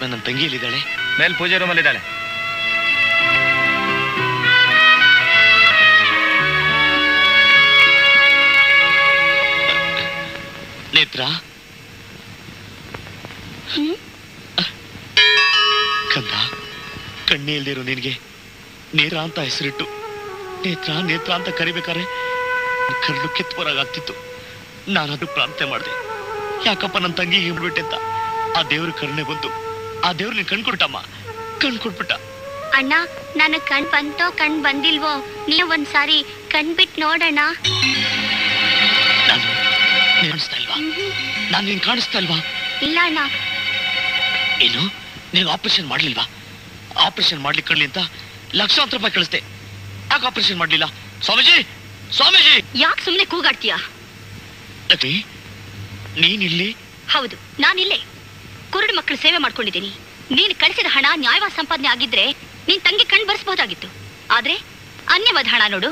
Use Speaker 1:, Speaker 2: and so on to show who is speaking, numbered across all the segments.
Speaker 1: Watchman ನನ್ನ ತಂಗಿ ಇಲ್ಲಿದ್ದಾಳೆ
Speaker 2: ಮೇಲ್ ಪೂಜೆ ರೂಮಲ್ಲಿ ಇದ್ದಾಳೆ.
Speaker 1: ನೇತ್ರ. ಕಂದ ಕಣ್ಣಿ ಇಲ್ದಿರೋ ನಿನಗೆ ನೇರ ಅಂತ ಹೆಸರಿಟ್ಟು. ನೇತ್ರ ನೇತ್ರ ಅಂತ ಕರಿಬೇಕಾರೆ ಕರಡು ಕೆತ್ತವರಾಗ್ತಿತ್ತು ನಾನು ಅದು ಪ್ರಾರ್ಥನೆ ಮಾಡಿದೆ. ಯಾಕಪ್ಪ ನನ್ನ ತಂಗಿ ಹೇಳ್ಬಿಟ್ಟೆ ಅಂತ? ಆ ದೇವ್ರ ಕರುಣೆ ಬಂತು. ದೇವ್ರ ನೀನ್ ಕಣ್ ಕುಟ್ಬಿಟ್ಟು.
Speaker 3: ಅಣ್ಣ ನನ್ನ ಕಣ್ ಬಂತೋ ಕಣ್ ಬಂದಿಲ್ವೋ? ನೀವು ಒಂದ್ಸಾರಿ ಕಣ್ ಬಿಟ್ ನೋಡೋಣ
Speaker 1: ಕಾಣಿಸ್ತಾ ಇಲ್ವಾ? ನಾನು ನೀನ್ ಕಾಣಿಸ್ತಾ ಇಲ್ವಾ?
Speaker 3: ಇಲ್ಲ ಅಣ್ಣ.
Speaker 1: ಏನು? ನೀನು ಆಪರೇಷನ್ ಮಾಡ್ಲಿಲ್ವಾ? ಆಪರೇಷನ್ ಮಾಡ್ಲಿಕ್ಕೆ ಕಡ್ಲಿ ಅಂತ ಲಕ್ಷಾಂತರ ರೂಪಾಯಿ ಕಳಿಸ್ದೆ. ಯಾಕೆ ಆಪರೇಷನ್ ಮಾಡ್ಲಿಲ್ಲ? ಸ್ವಾಮೀಜಿ! ಸ್ವಾಮೀಜಿ!
Speaker 4: ಯಾಕೆ ಸುಮ್ಮನೆ ಕೂಗಾಡ್ತೀಯಾ?
Speaker 1: ನೀನಿಲ್ಲಿ?
Speaker 4: ಹೌದು ನಾನಿಲ್ಲೇ. ಕುರುಡು ಮಕ್ಕಳು ಸೇವೆ ಮಾಡ್ಕೊಂಡಿದ್ದೀನಿ. ನೀನು ಕಳಿಸಿದ ಹಣ ನ್ಯಾಯವಾದ ಸಂಪಾದನೆ ಆಗಿದ್ರೆ ನೀನ್ ತಂಗಿ ಕಣ್ ಬರ್ಸ್ಬಹುದಾಗಿತ್ತು ಆದ್ರೆ ಅನ್ಯವಾದ ಹಣ ನೋಡು.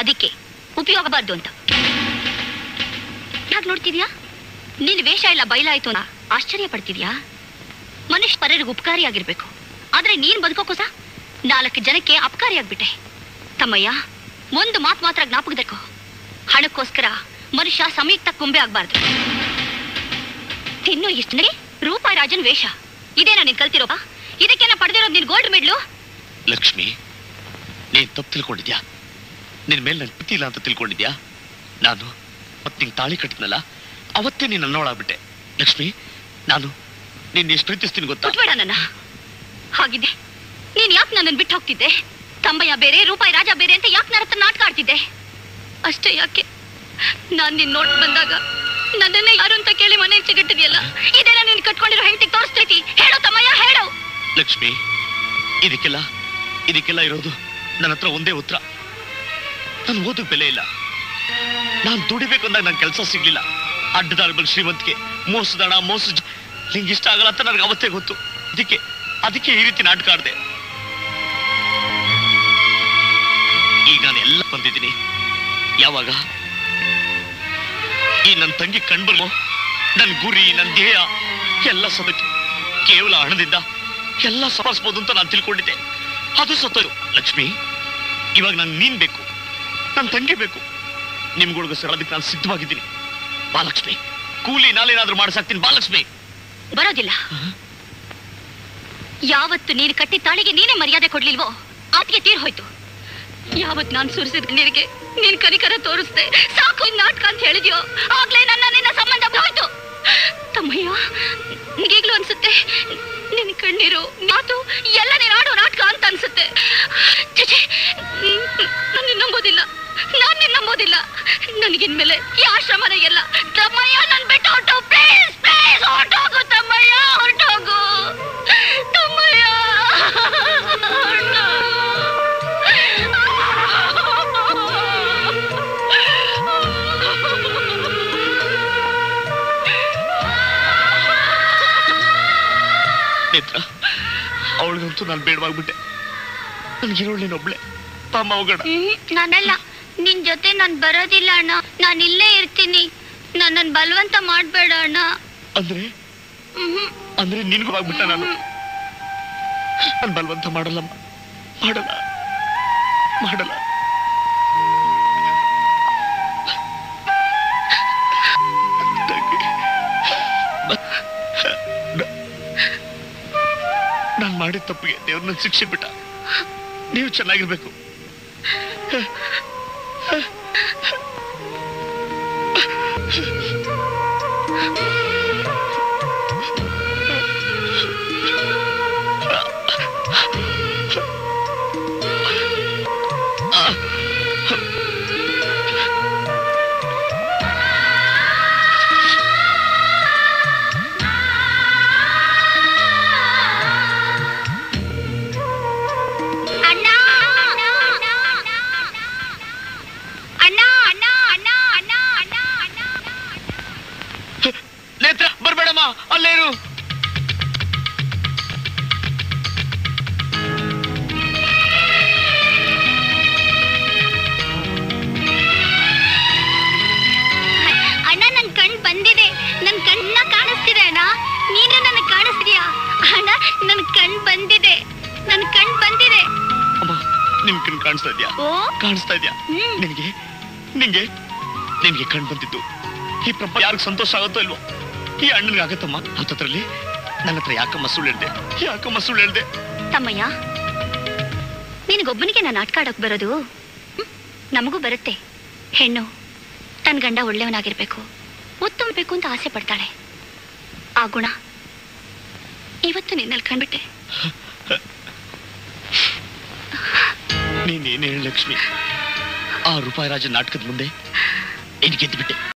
Speaker 4: ಅದಕ್ಕೆ ಉಪಯೋಗಬಾರ್ದು ಅಂತ. ಯಾಕೆ ನೋಡ್ತಿದ್ಯಾ? ನೀನು ವೇಷ ಎಲ್ಲ ಬಯಲಾಯ್ತು ಅಂತ ಆಶ್ಚರ್ಯ ಪಡ್ತಿದ್ಯಾ? ಮನುಷ್ಯ ಪರರಿಗೆ ಉಪಕಾರಿಯಾಗಿರ್ಬೇಕು ಆದ್ರೆ ನೀನ್ ಬದುಕೋಕೋಸ ನಾಲ್ಕು ಜನಕ್ಕೆ ಅಪಕಾರಿಯಾಗ್ಬಿಟ್ಟೆ ತಮ್ಮಯ್ಯ, ಒಂದು ಮಾತು ಮಾತ್ರ ಜ್ಞಾಪಕದಕ್ಕೋ? ಹಣಕ್ಕೋಸ್ಕರ ಮನುಷ್ಯ ಸಮಯಕ್ಕೆ ಕೊಂಬೆ ಆಗ್ಬಾರ್ದು. ತಿನ್ನು ಇಷ್ಟನೇ ರೂಪಾಯಿ ರಾಜನ್ ವೇಷ. ಇದೇನಾ ನೀನ್ ಕಲ್ತಿರೋಪ ಇದಕ್ಕೇನ ಪಡೆದಿರೋದು ನೀನ್ ಗೋಲ್ಡ್ ಮೆಡ್ಲು
Speaker 1: ಲಕ್ಷ್ಮಿ ನೀನ್ ತಪ್ಪು ತಿಳ್ಕೊಂಡಿದ್ಯಾ? ನಿನ್ ಮೇಲೆ ನನ್ ಪ್ರೀತಿ ಇಲ್ಲ ಅಂತ ತಿಳ್ಕೊಂಡಿದ್ಯಾ? ನಾನು ಮತ್ ನಿಂಗ್ ತಾಳಿ ಕಟ್ಟಿದ್ನಲ್ಲ ಅವತ್ತೇ ನೀನ್ ನನ್ನೋಳಾಗ್ಬಿಟ್ಟೆ. ಲಕ್ಷ್ಮಿ ನಾನು ನಿನ್ನ ಎಷ್ಟು ಪ್ರೀತಿಸ್ತೀನಿ ಗೊತ್ತಾ?
Speaker 4: ಬಿಟ್ಬೇಡ ನನ್ನ. ಹಾಗಿದೆ ನೀನ್ ಯಾಕೆ ನನ್ನನ್ನು ಬಿಟ್ಟು ಹೋಗ್ತಿದ್ದೆ? ತಂಬಯ್ಯ ಬೇರೆ ರೂಪಾಯಿ ರಾಜ ಬೇರೆ ಅಂತ ಯಾಕೆ ನನ್ನ ಹತ್ರ ನಾಟಕ ಆಡ್ತಿದ್ದೆ? ಅಷ್ಟೇ ಯಾಕೆ? ನಾನ್ ನಿನ್ನ ನೋಟ್ ಬಂದಾಗ ನನ್ನನ್ನೇ ಯಾರು ಅಂತ ಕೇಳಿ ಮನೆ ಸಿಗಟ್ಟಿದೆಯಲ್ಲ ಇದೆಲ್ಲ ನೀನ್ ಕಟ್ಕೊಂಡಿರೋ ಹೆಂಡತಿ ತೋರಿಸ್ತೈತಿ? ಹೇಳು ತಮ್ಮಯ್ಯ, ಹೇಳು.
Speaker 1: ಲಕ್ಷ್ಮಿ, ಇದಕ್ಕೆಲ್ಲ ಇದಕ್ಕೆಲ್ಲ ಇರೋದು ನನ್ನ ಹತ್ರ ಒಂದೇ ಉತ್ತರ. ನಾನು ಓದಕ್ ಬೆಲೆ ಇಲ್ಲ. ನಾನು ದುಡಿಬೇಕು ಅಂದಾಗ ನನ್ ಕೆಲಸ ಸಿಗ್ಲಿಲ್ಲ. ಅಡ್ಡದಾರ್ಬಲ್ ಶ್ರೀಮಂತಿಗೆ ಮೋಸದಣ ಮೋಸ ನಿಂಗೆ ಇಷ್ಟ ಆಗಲ್ಲ ಅಂತ ನನಗೆ ಅವತ್ತೇ ಗೊತ್ತು. ಅದಕ್ಕೆ ಅದಕ್ಕೆ ಈ ರೀತಿ ನಾಟಕ ಆಡಿದೆ. ಈಗ ನಾನು ಎಲ್ಲ ಬಂದಿದ್ದೀನಿ. ಯಾವಾಗ? ಈ ನನ್ನ ತಂಗಿ ಕಣ್ಬಲ್ವೋ ನನ್ನ ಗುರಿ ನನ್ನ ಧ್ಯೇಯ ಎಲ್ಲ ಸದಕ್ಕೆ ಕೇವಲ ಹಣದಿಂದ ಎಲ್ಲ ಸಂಪಾದಿಸ್ಬೋದು ಅಂತ ನಾನು ತಿಳ್ಕೊಂಡಿದ್ದೆ. ಅದು ಸತ್ತರು ಲಕ್ಷ್ಮಿ ಇವಾಗ ನಾನು ನೀನ್ ಬೇಕು ನನ್ನ ತಂಗಿ ಬೇಕು. ನಿಮ್ಗೊಳಗೋಸ್ಕರ ಅದಕ್ಕೆ ನಾನು ಸಿದ್ಧವಾಗಿದ್ದೀನಿ. ಬಾಲಕ್ಷ್ಮಿ ಕೂಲಿ ನಾಲೇನಾದ್ರೂ ಮಾಡಿಸಾಕ್ತೀನಿ. ಬಾಲಕ್ಷ್ಮಿ
Speaker 4: ಬರೋದಿಲ್ಲ. ಯಾವತ್ತು ನೀನು ಕಟ್ಟಿ ತಾಳಿಗೆ ನೀನೇ ಮರ್ಯಾದೆ ಕೊಡ್ಲಿಲ್ವೋ? ಆತಿಗೆ ತೀರ್ ಹೋಯ್ತು. ಯಾವತ್ ನಾನ್ ಸುರಿಸಿದ ನೀರಿಗೆ ನೀನ್ ಕನಿಕರ ತೋರಿಸ್ದೆ? ಸಾಕು ನಾಟಕ ಅಂತ ಹೇಳಿದ್ಯೋ? ಆಗ್ಲೇ ನನ್ನ ನಿನ್ನ ಸಂಬಂಧ ಹೋಯ್ತು ತಮ್ಮಯ್ಯ, ಈಗ್ಲೂ ಅನ್ಸುತ್ತೆ ನಿನ್ ಕಣ್ಣೀರು ಮಾತು ಎಲ್ಲ ನೀನ್ ಆಡೋ ನಾಟಕ ಅಂತ ಅನ್ಸುತ್ತೆ.
Speaker 1: ನೇತ್ರ ಅವಳಿಗಂತೂ ನಾನು ಬೇಡವಾಗ್ಬಿಟ್ಟೆ. ನನ್ಗಿರೋಳು ನೀನೊಬ್ಳೆ ತಮ್ಮ ಹೋಗೋಣ
Speaker 3: ಹ್ಮ್, ನಾನಲ್ಲ. ನಿನ್ ಜೊತೆ ನಾನ್ ಬರೋದಿಲ್ಲ ಅಣ್ಣ. ನಾನು ಇಲ್ಲೇ ಇರ್ತೀನಿ. ನನ್ನನ್ ಬಲವಂತ ಮಾಡ್ಬೇಡ ಅಣ್ಣ.
Speaker 1: ಅಂದ್ರೆ? ಅಂದ್ರೆ ನಿನ್ಗೂ ಆಗ್ಬಿಟ್ಟ ನಾನು? ನಾನು ಬಲವಂತ ಮಾಡಲ್ಲಮ್ಮ. ಮಾಡಲ್ಲ. ಮಾಡಲ್ಲ. ಮಾಡಿದ ತಪ್ಪಿಗೆ ದೇವ್ರನ್ನ ಶಿಕ್ಷೆ ಬಿಟ್ಟ. ನೀವು ಚೆನ್ನಾಗಿರ್ಬೇಕು. ಕಾಣಿಸ್ತಾ ಇದ್ಯಾ? ಕಾಣಿಸ್ತಾ ಇದ್ಯಾ?
Speaker 4: ನಿಮಗೆ
Speaker 1: ನಿನ್ಗೆ? ನಿಂಗೆ? ನಿನ್ಗೆ ಕಣ್ ಬಂದಿದ್ದು. ಈ ಪ್ರಪಂಚ ಯಾರಿಗೆ ಸಂತೋಷ ಆಗುತ್ತೋ ಇಲ್ವೋ? ಈ ಅಣ್ಣನಿಗೆ ಆಗತ್ತಮ್ಮ. ಅಂತದ್ರಲ್ಲಿ ನನ್ನ ಹತ್ರ ಯಾಕಮ್ಮ ಸುಳ್ಳು ಹೇಳ್ದೆ? ಯಾಕಮ್ಮ ಸುಳ್ಳು ಹೇಳ್ದೆ?
Speaker 4: ತಮ್ಮಯ್ಯ ನಿನಗೊಬ್ಬನಿಗೆ ನಾನು ನಾಟಕ ಆಡೋಕ್ ಬರೋದು ಹ್ಮ್, ನಮಗೂ ಬರುತ್ತೆ. ಹೆಣ್ಣು ತನ್ನ ಗಂಡ ಒಳ್ಳೆಯವನಾಗಿರ್ಬೇಕು. ಉತ್ತಮಬೇಕು ಅಂತ ಆಸೆ ಪಡ್ತಾಳೆ. ಆ ಗುಣ ಇವತ್ತು ನಿನ್ನಲ್ಲಿ ಕಂಡ್ಬಿಟ್ಟೆ.
Speaker 1: ನೀನೇನು ಹೇಳಿ ಲಕ್ಷ್ಮಿ ಆ ರೂಪಾಯಿ ರಾಜ ನಾಟಕದ ಮುಂದೆ ಇದು ಗೆದ್ದುಬಿಟ್ಟೆ